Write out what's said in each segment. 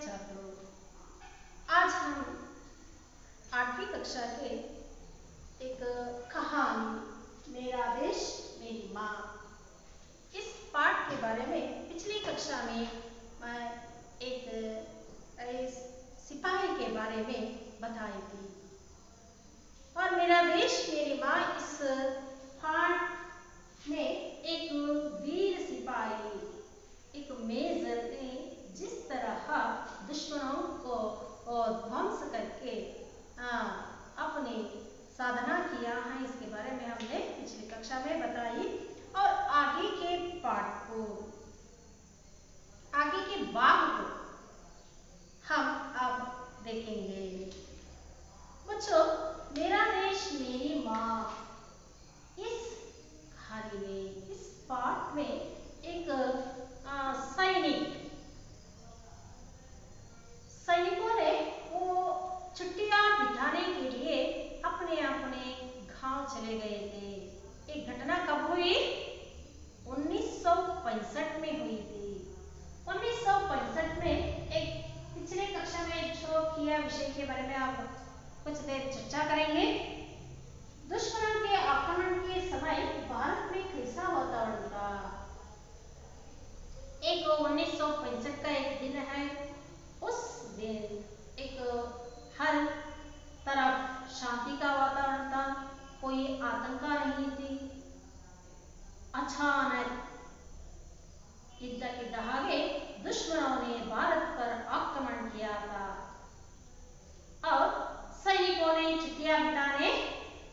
छात्रों आज हम आठवीं कक्षा के एक कहानी, मेरा देश मेरी माँ। इस पाठ के बारे में पिछली कक्षा में मैं एक सिपाही के बारे में बताई थी और मेरा देश मेरी माँ इस पाठ में एक वीर सिपाही, एक मेजर ने जिस तरह दुश्मनों को ध्वंस करके अपनी साधना किया है, इसके बारे में हमने पिछली कक्षा में बताई। और आगे के पाठ को, आगे के भाग को हम अब देखेंगे। बच्चों, मेरा देश मेरी माँ। इस कहानी में, इस पाठ में एक सैनिक सैनिकों ने वो छुट्टियाँ बिताने के लिए अपने अपने गाँव चले गए थे। एक घटना कब हुई? उन्नीस में हुई थी। उन्नीस में एक पिछले कक्षा में जो किया विषय के बारे में आप कुछ देर चर्चा करेंगे। दुश्मनों के आक्रमण के समय भारत में कैसा वातावरण था? एक उन्नीस का एक दिन है। दिन एक हर तरफ़ शांति का वातावरण था, कोई आतंका नहीं थी। अचानक युद्ध के दहागे दुश्मनों ने भारत पर आक्रमण किया था। और सैनिकों ने छुट्टियाँ बिताने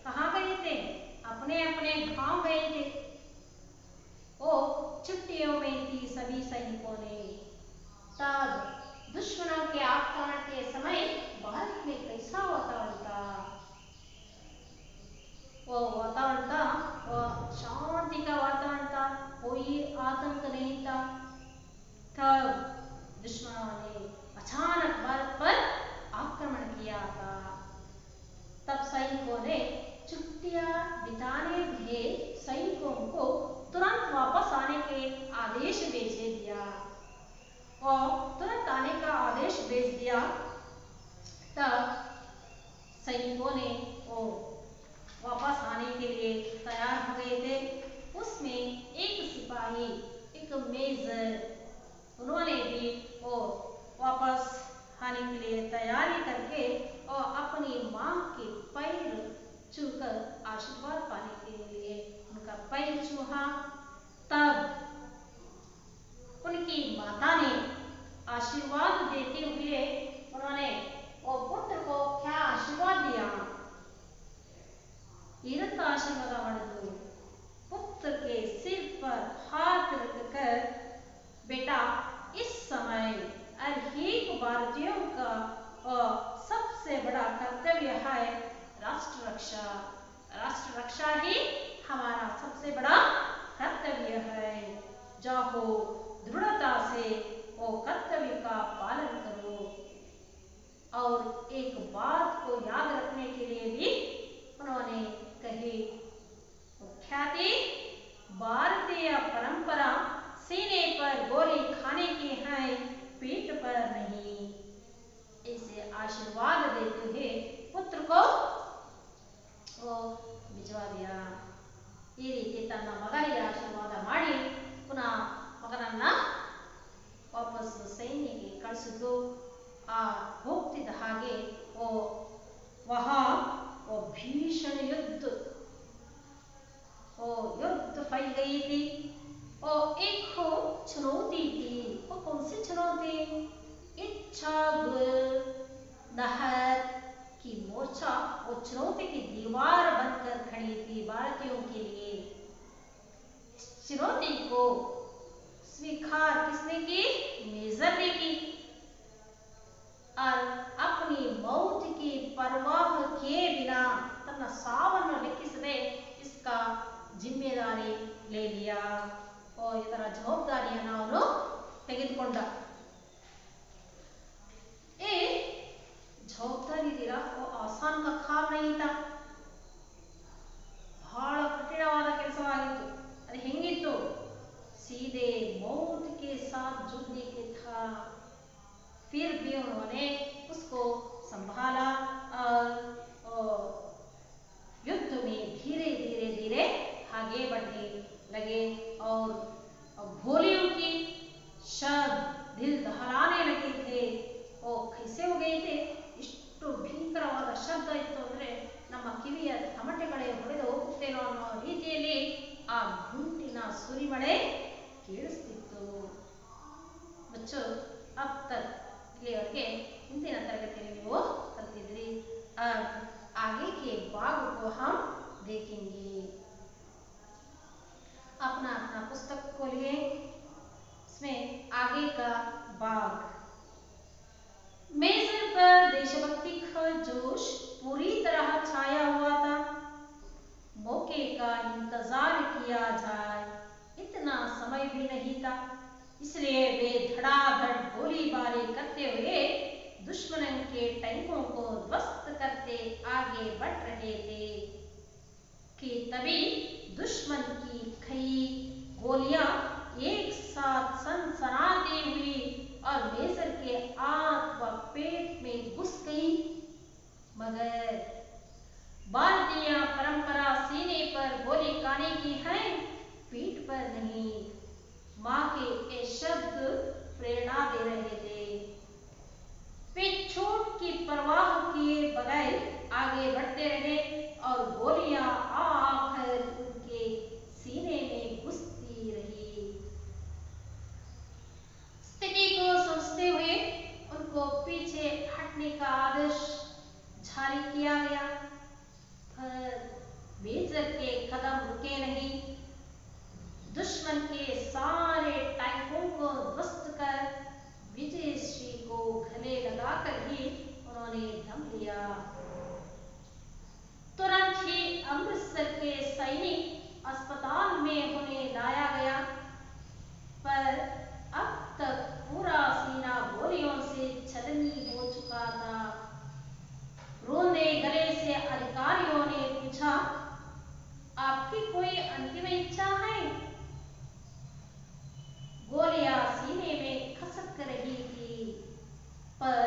कहा गए थे? अपने अपने गाँव गए थे। वो छुट्टियों में थी सभी सैनिकों ने। तब दुश्मनों के आक्रमण के समय भारत में कैसा वातावरण था? वो वातावरण था, वो शांति का वातावरण था, कोई आतंक नहीं था। तब दुश्मनों ने अचानक भारत पर आक्रमण किया था। तब सैनिकों ने छुट्टियाँ बिताने गए सैनिकों को तुरंत वापस आने के आदेश भेजे दिया और तुरंत आने का भेज दिया। तब सैनिकों ने वो वापस आने के लिए तैयार हो गए थे। उसमें एक सिपाही, एक मेजर, उन्होंने भी वो वापस आने के लिए तैयारी करके और अपनी माँ के पैर छूकर आशीर्वाद पाने के लिए उनका पैर छूहा। तब उनकी माता ने आशीर्वाद देते हुए उन्होंने और पुत्र को क्या आशीर्वाद दिया? आशीर्वाद तो पुत्र के सिर पर हाथ रखकर, बेटा, इस समय अनेक भारतीयों का सबसे बड़ा कर्तव्य है राष्ट्र रक्षा। राष्ट्र रक्षा ही हमारा सबसे बड़ा कर्तव्य है। जाओ, दृढ़ता से वो कर्तव्य का पालन करो और एक बात को याद रखने के लिए भी उन्होंने कही ख्याति भारतीय परंपरा सीने पर गोली खाने की है पीठ पर नहीं इसे आशीर्वाद देते हुए पुत्र को वो भिजवा दिया ಈ ರೀತಿ ತನ್ನ ಮಗನಿಗೆ ಆಶೀರ್ವಾದ ಮಾಡಿ ಪುನಃ ಮಗನನ್ನ ವಾಪಸ್ ಸೈನ್ಯಕ್ಕೆ ಕಳಿಸಿದ್ರು ಆ ಹೋಗ್ತಿದ್ದ ಹಾಗೆ ಓ वहाँ वो भीषण युद्ध ओ युद्ध फैल गई थी और एक को चुनौती थी वो कौन सी चुनौती इच्छा नहर की मोर्चा वो चुनौती की दीवार बनकर खड़ी थी भारतीयों के लिए चुनौती को स्वीकार किसने की मेजर ने की और अपनी मौत की परवाह किए बिना ತನ್ನ ಸಾವನ್ನು ಲೆಕ್ಕಿಸದೆ इसका जिम्मेदारी ले लिया और ಇದರ ಜವಾಬ್ದಾರಿಯನ್ನು ಅವನು ತೆಗೆದುಕೊಂಡ ये जवाबदारी दिला वो आसान का काम नहीं था ಬಹಳ ಕಠಿಣವಾದ ಕೆಲಸವಾಗಿತ್ತು लिए उन्होंने उसको संभाला। तभी दुश्मन की कई गोलियाँ एक साथ सनसनाती हुई और मेजर के आँख व पेट में घुस गई। मगर भारतीय परंपरा सीने पर गोली खाने की है पीठ पर नहीं, माँ के ये शब्द प्रेरणा दे रहे थे। वे चोट की परवाह किए बगैर आगे बढ़ते रहे। और गोलियाँ आकर उनके सीने में घुसती रही। स्थिति को समझते हुए उनको पीछे हटने का आदेश जारी किया गया। पर मेजर के कदम रुके नहीं। दुश्मन के सारे टैंकों को ध्वस्त कर विजयश्री को गले लगाकर ही उन्होंने दम लिया। तुरंत ही अमृतसर के सैनिक अस्पताल में उन्हें लाया गया। पर अब तक पूरा सीना गोलियों से छलनी हो चुका था। रोने गले से अधिकारियों ने पूछा, आपकी कोई अंतिम इच्छा है? गोलियाँ सीने में खसक रही थी, पर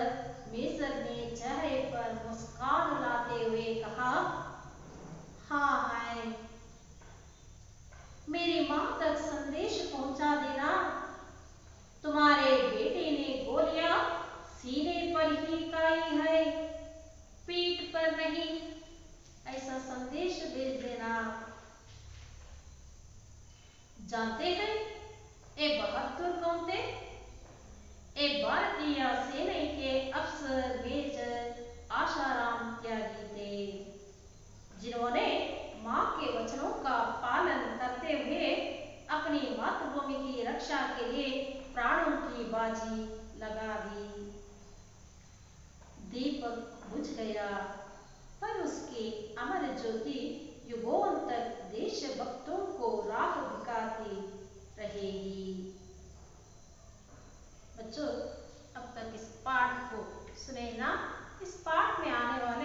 मेजर ने चेहरे पर मुस्कान कहा हाँ है मेरी माँ तक संदेश पहुँचा देना। तुम्हारे बेटे ने गोलियाँ सीने पर ही खाई है, पीठ पर नहीं। ऐसा संदेश भेज देना। जानते हैं ये बहादुर कौन थे ये भारतीय सेना के अफसर, मेजर आशाराम त्यागी थे। जिन्होंने माँ के वचनों का पालन करते हुए अपनी मातृभूमि की रक्षा के लिए प्राणों की बाजी लगा दी। दीपक बुझ गया, पर उसकी अमर ज्योति युगों तक देशभक्तों को राह दिखाती रहेगी। बच्चों, अब तक इस पाठ को सुने ना? इस पाठ में आने वाले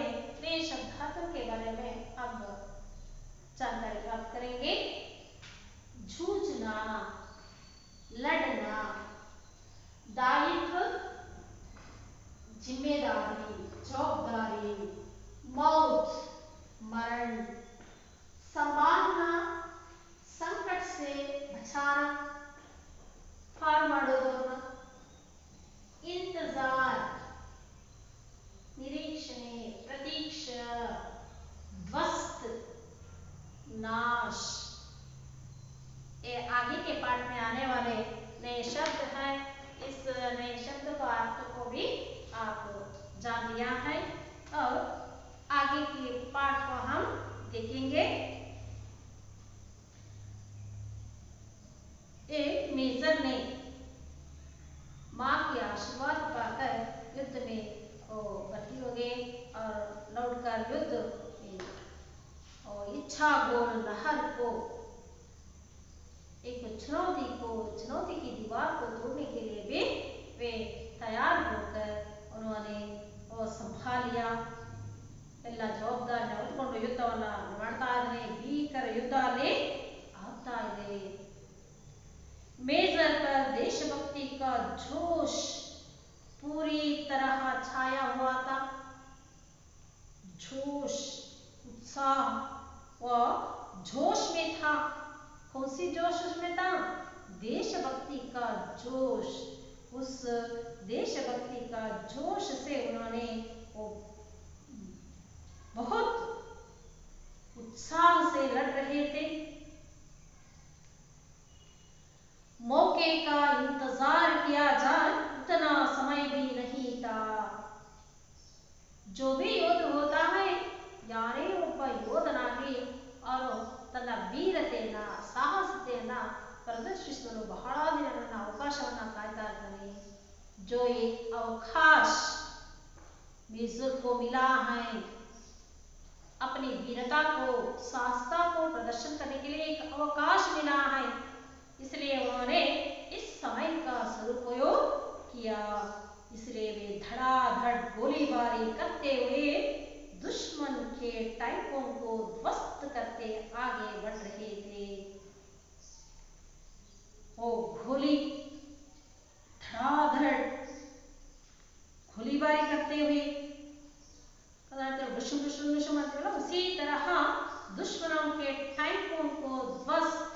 कौन सी जोश उसमें था? देशभक्ति का जोश। उस देशभक्ति का जोश से उन्होंने वो बहुत उत्साह से लड़ रहे थे। मौके का इंतज़ार किया जा इतना समय भी नहीं था। जो भी युद्ध होता है, यारे योधनागे और ತನ್ನ ವೀರತೆಯನ್ನ ಸಾಹಸತೆಯನ್ನ ಪ್ರದರ್ಶಿಸಲು ಬಹಳ ದಿನಗಳನ್ನ ಅವಕಾಶವನ್ನ ಕಾಯ್ತಾ ಇರ್ತಾನೆ जो एक अवकाश मिजुर को मिला है अपनी वीरता को साहसता को प्रदर्शन करने के लिए एक अवकाश मिला है इसलिए उन्होंने इस समय का सदुपयोग किया इसलिए वे धड़ाधड़ गोलीबारी करते हुए दुश्मन के टाइपों को ध्वस्त करते आगे बढ़ रहे थे। वो घोली, धड़ाधड़ गोलीबारी करते हुए विषम विषम विषम उसी तरह दुश्मनों के टाइपों को ध्वस्त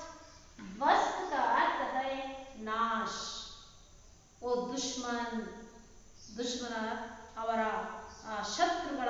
ध्वस्त का अर्थ है नाश। वो दुश्मन दुश्मन ಅವರ ಶತ್ರುಗಳ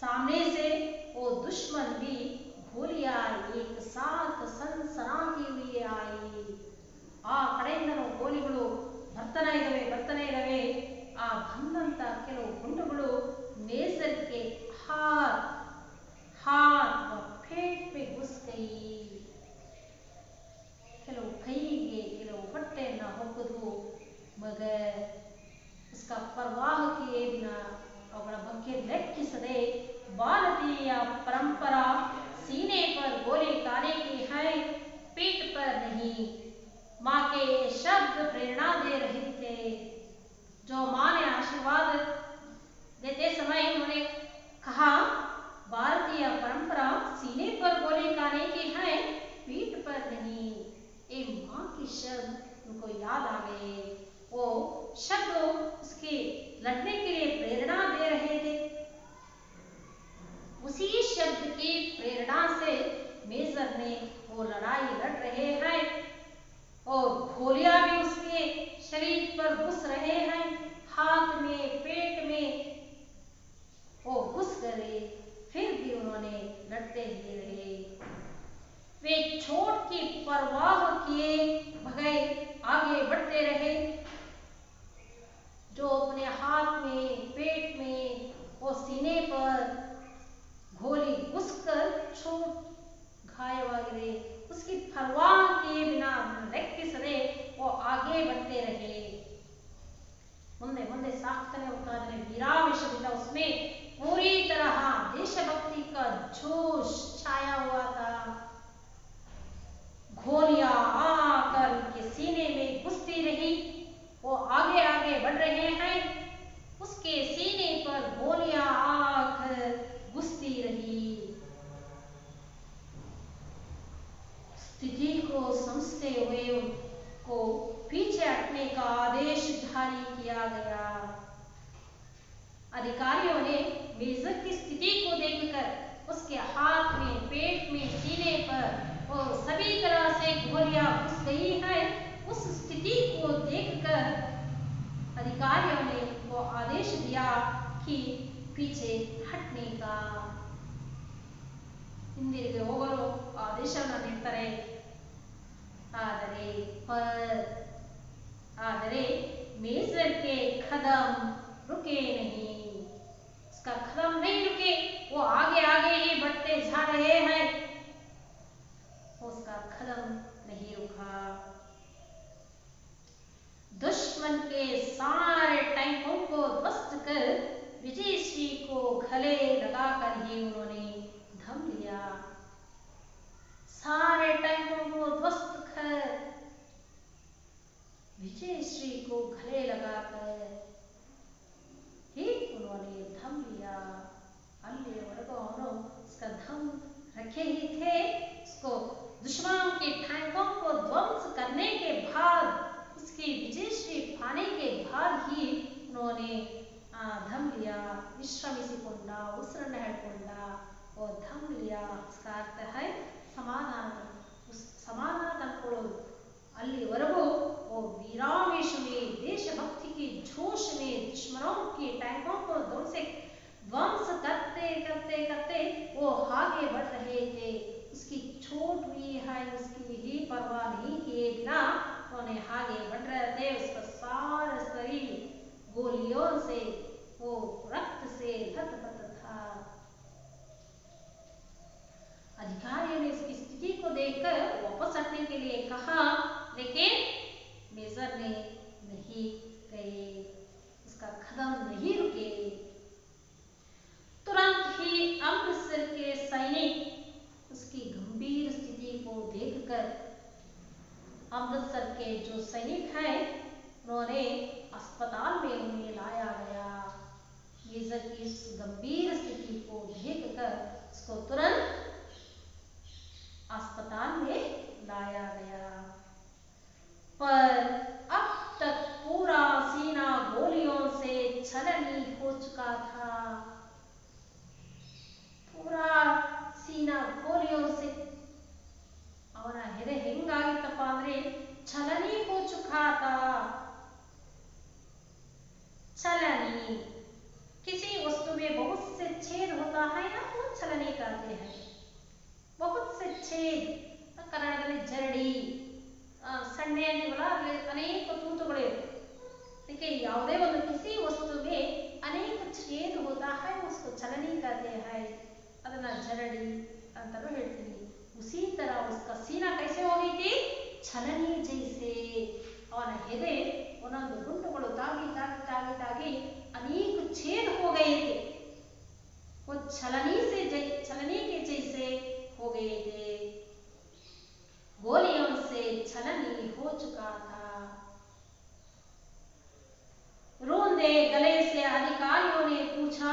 सामने से वो दुश्मन भी गोलियां एक साथ सनसनाती हुई आई ಆ ಕಡೆಯಿಂದಲೂ ಗೋಲಿಗಳು ಬರ್ತಾನೆ ಇದಾವೆ ಬರ್ತಾನೆ ಇದಾವೆ ಆ ಬಂದಂತ जो अपने हाथ में, पेट में, और सीने पर गोली घुस कर छोट घाय वगैरह उसकी परवाह के बिना व्यक्ति सदे वो आगे बढ़ते रहे। ಮುಂದೆ ಮುಂದೆ ಸಾಕ್ತಾನೆ ಹೋಗ್ತಾದ್ರೆ ವೀರಾವೇಶದಿಂದ ಉಸ್ಮೆ पूरी तरह देशभक्ति का जोश छाया हुआ था। घोलिया आकर के सीने में उसके सीने पर गोलियाँ आकर घुसती रही। स्थिति को समझते हुए उनको पीछे हटने का आदेश जारी किया गया। अधिकारियों ने मेजर की स्थिति को देखकर उसके हाथ में, पेट में, सीने पर और सभी तरह से गोलियाँ घुस गई है, उस स्थिति को देखकर अधिकारियों ने वो आदेश दिया कि पीछे हटने का ಹಿಂದಿರುಗಿ ಹೋಗಲು ಆದೇಶವನ್ನು ನೀಡ್ತಾರೆ ಆದರೆ पर ಆದರೆ मेजर के कदम रुके नहीं उसका कदम नहीं रुके वो आगे आगे ही बढ़ते जा रहे हैं उसका कदम नहीं रुका दुश्मन के सारे टैंकों को ध्वस्त कर विजय श्री को गले लगाकर ही उन्होंने धम लिया। सारे टैंकों को ध्वस्त कर विजय श्री को गले लगाकर ही उन्होंने धम लिया। अल्लेवरेಗೂ ಅವರು इसका धम रखे ही थे। उसको दुश्मनों के टैंकों को ध्वंस करने के बाद श्री विजय श्री पाने के बाद ही उन्होंने धम लिया विश्रमिसिकोंडा उसरण हेकोंडा और धम लिया। उसका अर्थ है समाधान समाधान तक वरबो वो वीरावेश में, देशभक्ति के जोश में, दुश्मनों के टैंकों को ध्वंस ध्वंस करते करते करते वो आगे बढ़ रहे थे। उसकी छोट भी है, उसकी ही परवाह नहीं किए बिना उसको चलनी कहते हैं ಅದನ್ನ ಜರಡಿ ಅಂತಾನೂ ಹೇಳ್ತೀವಿ उसी तरह उसका सीना कैसे हो गई थी छलनी जैसे ಅವನ ಹೆದೆ ಒಂದೊಂದು ಗುಂಡುಗಳು ತಾಗಿ ತಾಗಿ ತಾಗಿ ತಾಗಿ ಅನೇಕ छेद हो गए थे वो छलनी से जै छलनी के जैसे हो गए थे गोलियों से छलनी हो चुका था रोंदे गले से अधिकारियों ने पूछा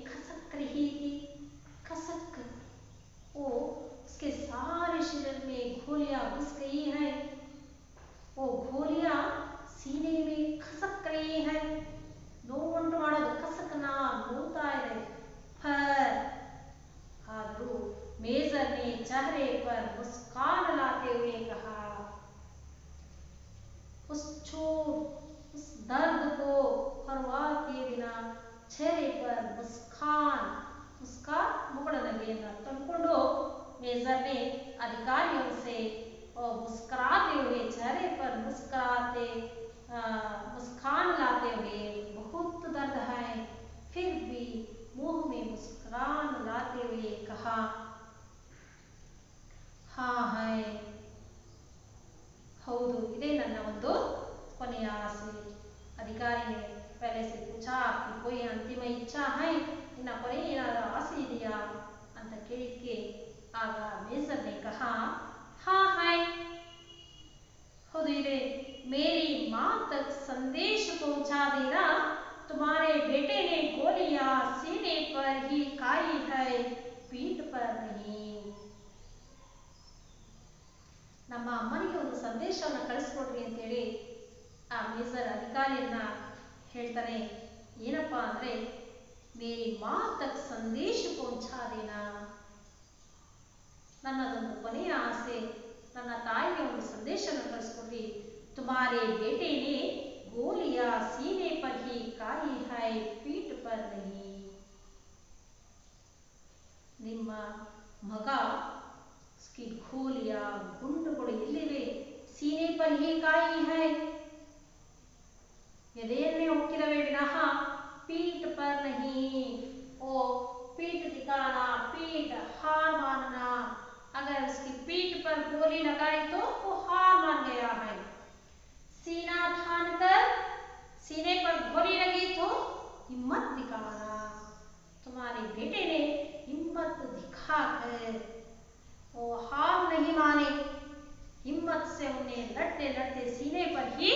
खसक रही थी खसक वो उसके सारे शरीर में गोलियां घुस गई हैं वो गोलियां सीने में खसक रही हैं ನೋವುಂಟು ಮಾಡೋದು ಕಸಕನ ನೋಡ್ತಾ ಇದೆ पर आदरू मेजर ने चेहरे पर मुस्कान लाते हुए कहा उस चोट उस दर्द को परवाह किए बिना चेहरे पर मुस्कान खान उसका मुकड़ नगेंद्र तमकुंडो मेजर ने अधिकारियों से और मुस्कुराते हुए, चेहरे पर मुस्कुराते मुस्कान लाते हुए, बहुत दर्द है। फिर भी मुँह में मुस्कान लाते हुए कहा हाँ है। ಹೌದು ಇದೇ ನನ್ನ ಒಂದು ಕೊನೆಯ ಆಸೆ ಅಧಿಕಾರಿ आपकी कोई अंतिम इच्छा है? ಇನ್ನ ಕೊನೆ ಏನಾದರೂ ಆಸೆ ಇದೆಯಾ ಅಂತ ಕೇಳಿಕ್ಕೆ ಆಗ ಮೇಜರ್ ने कहा हाँ है हौदू ಇದೆ मेरी माँ तक संदेश पहुंचा देना तुम्हारे बेटे ने गोलियां सीने पर ही खाई है पीठ पर नहीं ನಮ್ಮ ಅಮ್ಮನಿಗೆ ಒಂದು ಸಂದೇಶವನ್ನು ಕಳಿಸ್ಕೊಡ್ರಿ ಅಂತೇಳಿ ಆ ಮೇಜರ್ ಅಧಿಕಾರಿಯನ್ನ ಹೇಳ್ತಾನೆ ಏನಪ್ಪಾ ಅಂದ್ರೆ मेरी माँ तक ಸಂದೇಶ ಪਹੁಂಚಾ ದೇನಾ ನನ್ನದೊಂದು ಕೊನೆಯ ಆಸೆ ನನ್ನ ತಾಯಿಗೆ ಒಂದು ಸಂದೇಶವನ್ನು ಕಳಿಸ್ಕೊಡ್ರಿ तुम्हारे बेटे ने गोलियाँ सीने पर ही काई है पीठ पर नहीं ನಿಮ್ಮ ಮಗ उसकी गोलियाँ ಗುಂಡುಗಳು ಎಲ್ಲಿವೆ ಸೀನೆ पर ही ಕಾಯಿ है ಎದೆಯನ್ನೇ ಹೊಕ್ಕಿರವೇ ವಿನಃ पीठ पर नहीं। ओ, पीठ दिखाना पीठ हार मानना। अगर उसकी पीठ पर गोली लगाई तो वो हार मान गया है। सीना थान कर, सीने पर गोली लगी तो हिम्मत दिखाना। तुम्हारे बेटे ने हिम्मत दिखाकर वो हार नहीं माने। हिम्मत से उन्हें लड़ते लड़ते सीने पर ही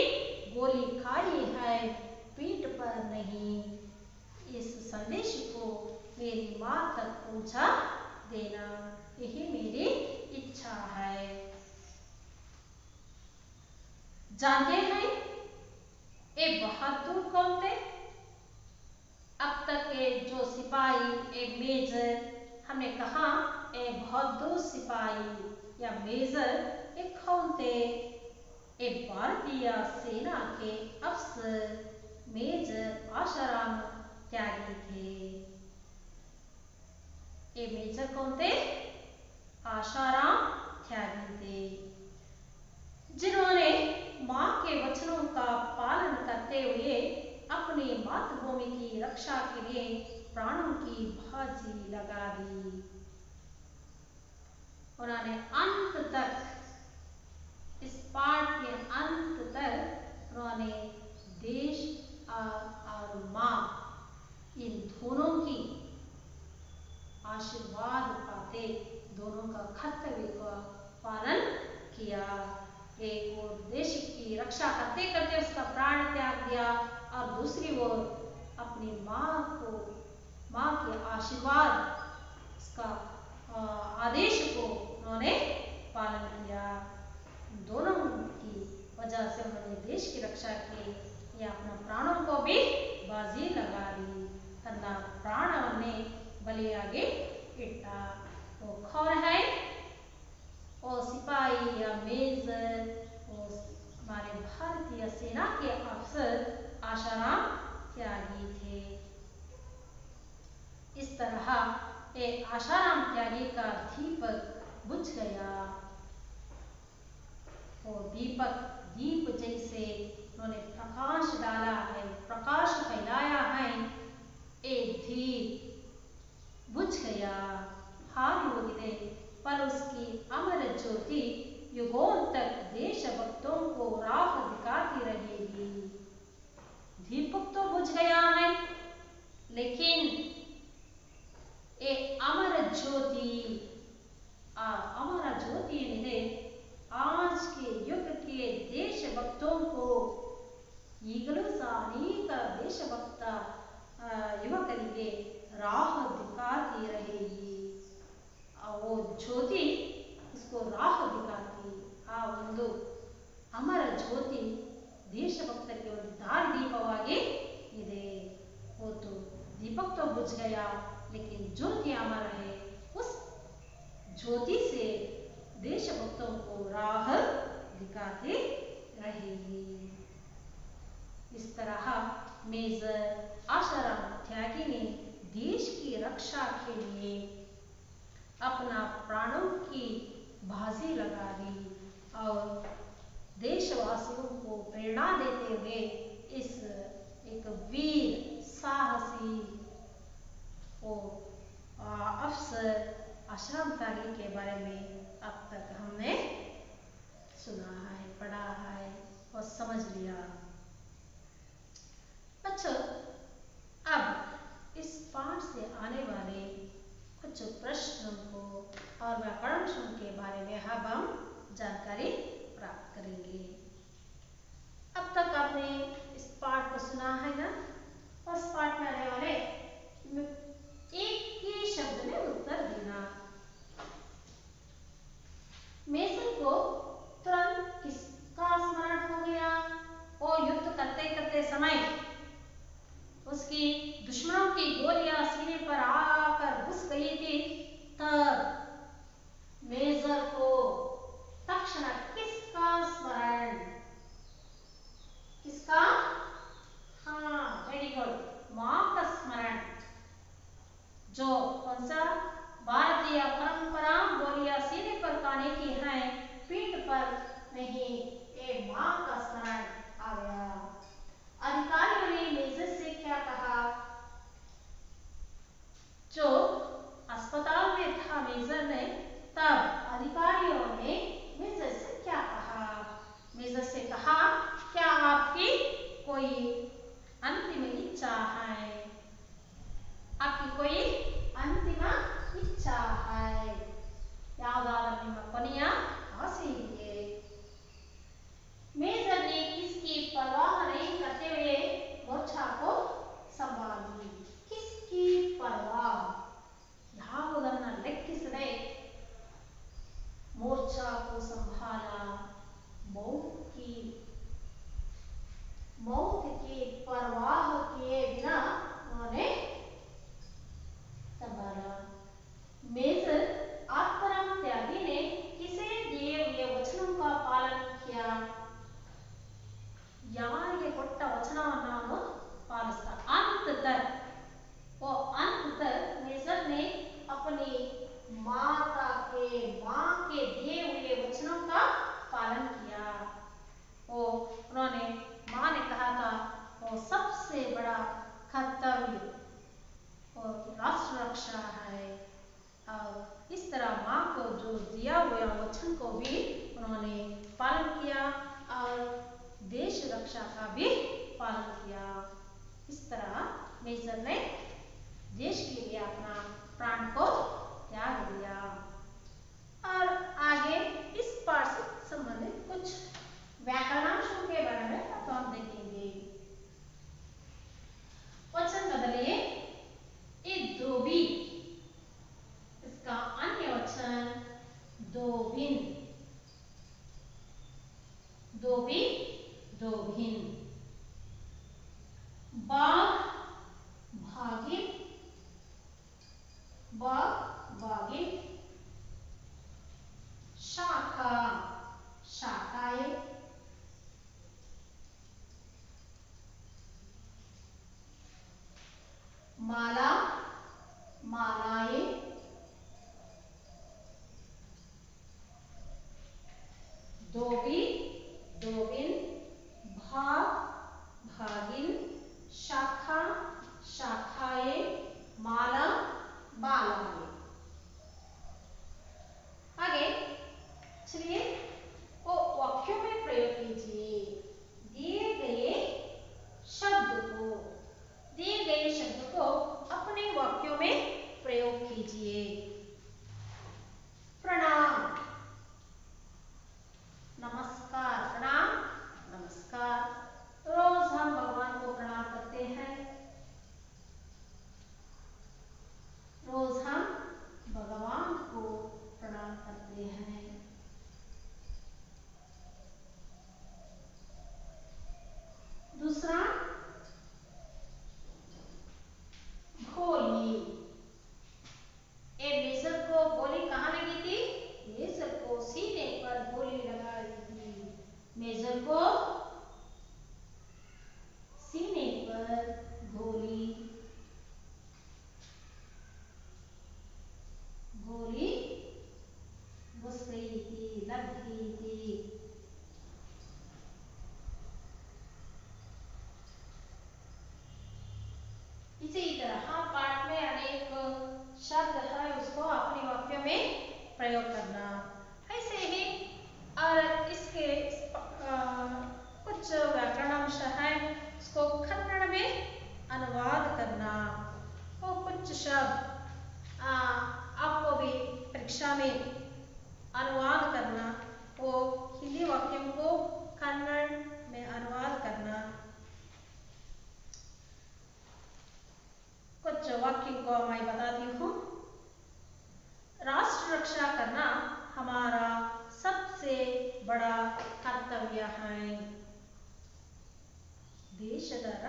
गोली खाई है। पीठ पर नहीं। इस संदेश को मेरी माँ तक पहुँचा देना यही मेरी इच्छा है। जानते हैं, ये बहादुर कौन थे? अब तक के जो सिपाही ए मेजर, हमने कहा ए बहादुर सिपाही या मेजर, ये कौन थे? ये भारतीय सेना के अफसर, मेजर आशाराम त्यागी थे? ये मेजर कौन थे? आशाराम त्यागी थे। जिन्होंने माँ के वचनों का पालन करते हुए अपनी मातृभूमि की रक्षा के लिए प्राणों की बाजी लगा दी। उन्होंने अंत तक, इस पाठ के अंत तक उन्होंने देश और माँ इन दोनों की आशीर्वाद पाते, दोनों का कर्तव्य का पालन किया। एक और देश की रक्षा करते करते उसका प्राण त्याग दिया और दूसरी ओर अपनी माँ को, माँ के आशीर्वाद, उसका आदेश को उन्होंने पालन किया। दोनों की वजह से उन्होंने देश की रक्षा की, या अपना प्राणों को भी बाजी लगा दी। ತನ್ನ ಪ್ರಾಣವನ್ನೇ ಬಲಿಯಾಗಿ ಇಟ್ಟ वो कौन है वो सिपाही या मेजर वो हमारे भारतीय सेना के अफसर आशाराम त्यागी थे इस तरह ये आशाराम त्यागी का दीपक बुझ गया वो दीपक दीप जैसे उन्होंने प्रकाश डाला है प्रकाश फैलाया है एथी बुझ गया, हार होते पर उसकी अमर ज्योति युगों तक देश को राह दिखाती रहेगी। दीपक तो बुझ गया है, लेकिन ए अमर ज्योति अमर ज्योति आज के युग के देशभक्तों को ಈಗಲೂ ಸಹ ಅನೇಕ ದೇಶಭಕ್ತ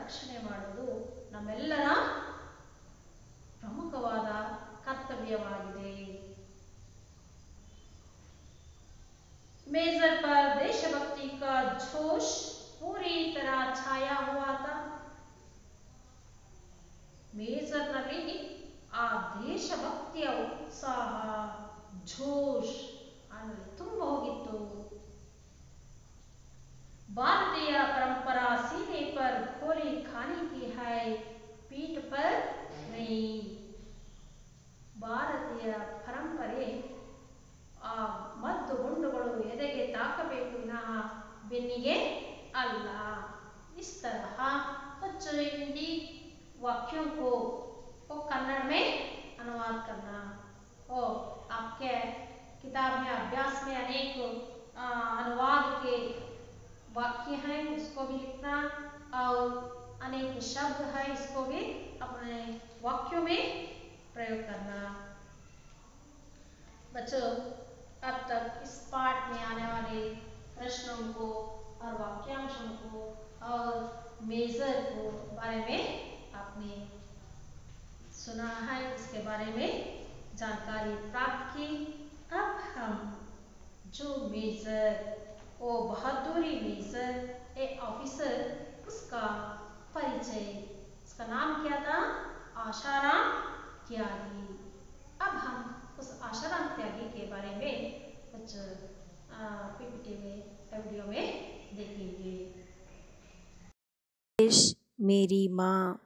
ರಕ್ಷಣೆ ಮಾಡುವುದು ನಮ್ಮೆಲ್ಲರ किताब में अभ्यास में अनेक अनुवाद के वाक्य हैं, उसको भी लिखना और अनेक शब्द है, इसको भी अपने वाक्यों में प्रयोग करना। बच्चों, अब तक इस पाठ में आने वाले प्रश्नों को और वाक्यांशों को और मेजर को बारे में आपने सुना है इसके बारे में जानकारी प्राप्त की। अब हम जो मेजर, वो बहादुरी मेजर, ए ऑफिसर उसका परिचय, उसका नाम क्या था? आशाराम त्यागी। अब हम उस आशाराम त्यागी के बारे में कुछ पीपीटी में वीडियो में देखेंगे। मेरी माँ।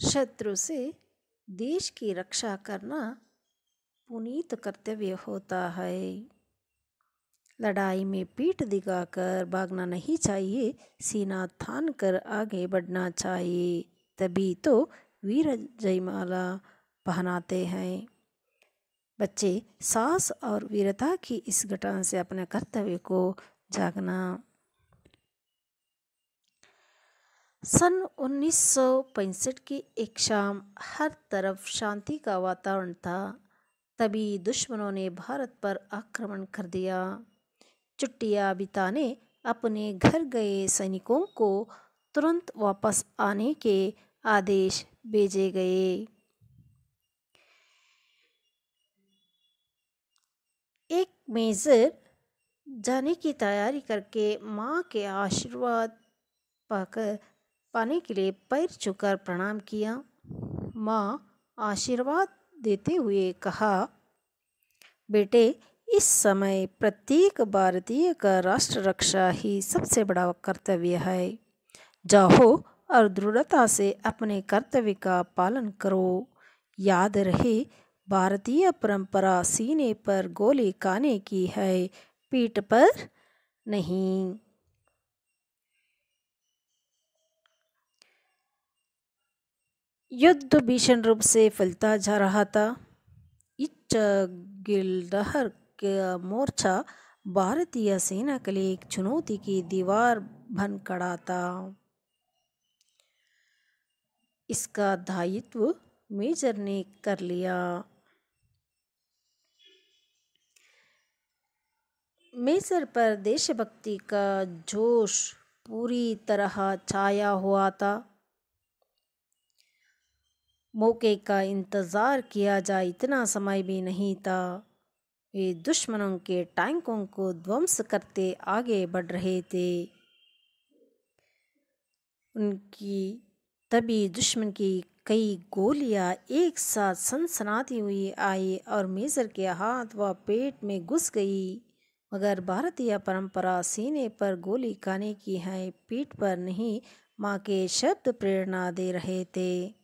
शत्रु से देश की रक्षा करना पुनीत कर्तव्य होता है। लड़ाई में पीठ दिखाकर भागना नहीं चाहिए, सीना थान कर आगे बढ़ना चाहिए, तभी तो वीर जयमाला पहनाते हैं। बच्चे साहस और वीरता की इस घटना से अपने कर्तव्य को जागना सन 1965 की एक शाम हर तरफ़ शांति का वातावरण था, तभी दुश्मनों ने भारत पर आक्रमण कर दिया। चुट्टियाँ बिताने अपने घर गए सैनिकों को तुरंत वापस आने के आदेश भेजे गए। एक मेजर जाने की तैयारी करके माँ के आशीर्वाद पाकर पाने के लिए पैर छूकर प्रणाम किया। माँ आशीर्वाद देते हुए कहा, बेटे, इस समय प्रत्येक भारतीय का राष्ट्र रक्षा ही सबसे बड़ा कर्तव्य है। जाओ और दृढ़ता से अपने कर्तव्य का पालन करो। याद रहे, भारतीय परंपरा सीने पर गोली खाने की है, पीठ पर नहीं। युद्ध भीषण रूप से फैलता जा रहा था। इच्च गिलदहर का मोर्चा भारतीय सेना के लिए एक चुनौती की दीवार बन खड़ा था। इसका दायित्व मेजर ने कर लिया। मेजर पर देशभक्ति का जोश पूरी तरह छाया हुआ था। मौके का इंतज़ार किया जाए, इतना समय भी नहीं था। वे दुश्मनों के टैंकों को ध्वंस करते आगे बढ़ रहे थे। उनकी, तभी दुश्मन की कई गोलियाँ एक साथ सनसनाती हुई आई और मेजर के हाथ व पेट में घुस गई। मगर भारतीय परंपरा सीने पर गोली खाने की है, पीठ पर नहीं, माँ के शब्द प्रेरणा दे रहे थे।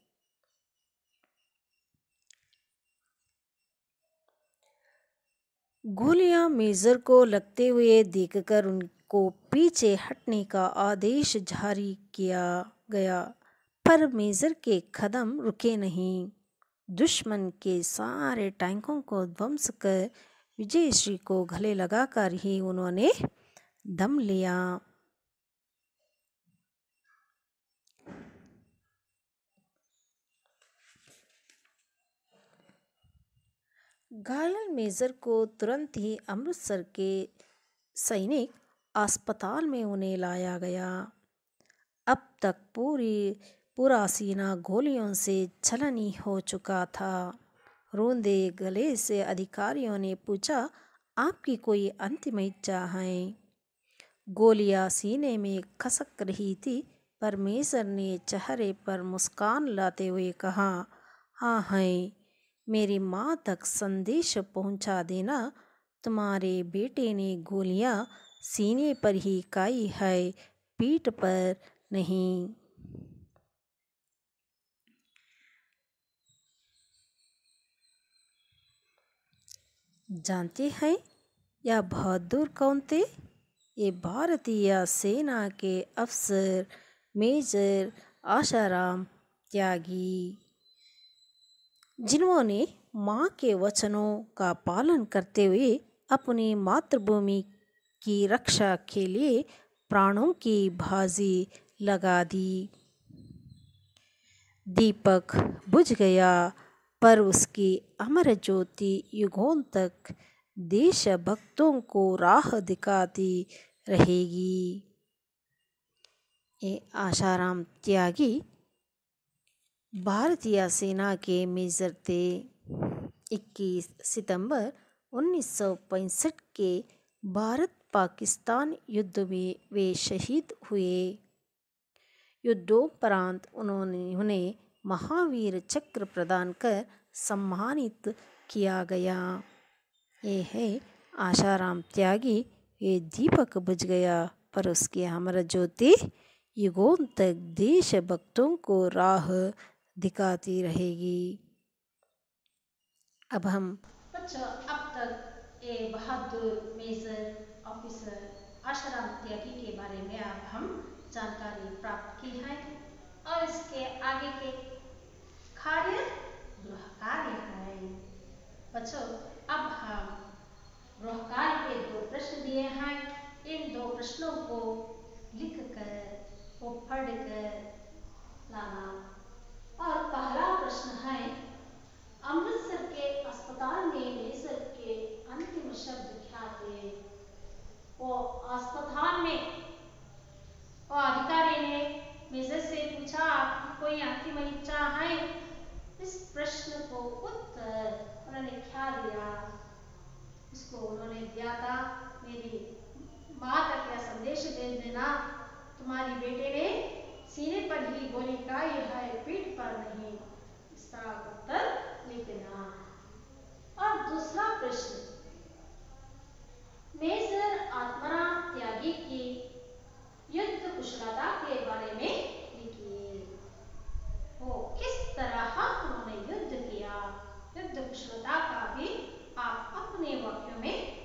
गोलियाँ मेजर को लगते हुए देखकर उनको पीछे हटने का आदेश जारी किया गया, पर मेजर के कदम रुके नहीं। दुश्मन के सारे टैंकों को ध्वंस कर विजयश्री को गले लगाकर ही उन्होंने दम लिया। घायल मेजर को तुरंत ही अमृतसर के सैनिक अस्पताल में उन्हें लाया गया। अब तक पूरी पूरा सीना गोलियों से छलनी हो चुका था। रोंदे गले से अधिकारियों ने पूछा, आपकी कोई अंतिम इच्छा है? गोलियाँ सीने में खसक रही थी परमेश्वर ने चेहरे पर मुस्कान लाते हुए कहा हाँ है। मेरी माँ तक संदेश पहुँचा देना तुम्हारे बेटे ने गोलियाँ सीने पर ही काई है, पीठ पर नहीं। जानते हैं यह बहादुर कौन थे ये भारतीय सेना के अफसर मेजर आशाराम त्यागी। जिन्होंने माँ के वचनों का पालन करते हुए अपनी मातृभूमि की रक्षा के लिए प्राणों की भाजी लगा दी। दीपक बुझ गया, पर उसकी अमर ज्योति युगों तक देशभक्तों को राह दिखाती रहेगी। ये आशाराम त्यागी भारतीय सेना के मेजर थे। 21 सितंबर 1965 के भारत पाकिस्तान युद्ध में वे शहीद हुए। युद्धोपरांत उन्होंने, उन्हें महावीर चक्र प्रदान कर सम्मानित किया गया। ये है आशाराम त्यागी, ये दीपक बुझ गया, पर उसकी अमर ज्योति युगों तक देशभक्तों को राह दिखाती रहेगी। अब हम बच्चों, अब तक ये बहादुर, मेजर, ऑफिसर आशाराम त्यागी के बारे में अब हम जानकारी प्राप्त की है। और इसके आगे के कार्य गृह कार्य है। बच्चों, अब हम गृह कार्य के दो प्रश्न दिए हैं। इन दो प्रश्नों को लिख कर वो पढ़ कर लाना और पहला प्रश्न है, अमृतसर के अस्पताल में लेजर के अंतिम शब्द क्या थे? वो अस्पताल में। वो अधिकारी ने मेजर से पूछा कोई अंतिम इच्छा है? इस प्रश्न को उत्तर उन्होंने क्या दिया? उसको उन्होंने दिया था, मेरी माँ तक यह संदेश दे देना, तुम्हारी बेटे ने सीने पर ही गोली खाई है? पीठ पर नहीं। इस तरह उत्तर लिखना। और दूसरा प्रश्न। मेजर आत्माराम त्यागी की युद्ध कुशलता के बारे में लिखिए। वो किस तरह उन्होंने युद्ध किया? युद्ध कुशलता का भी आप अपने वाक्यों में